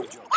Good job.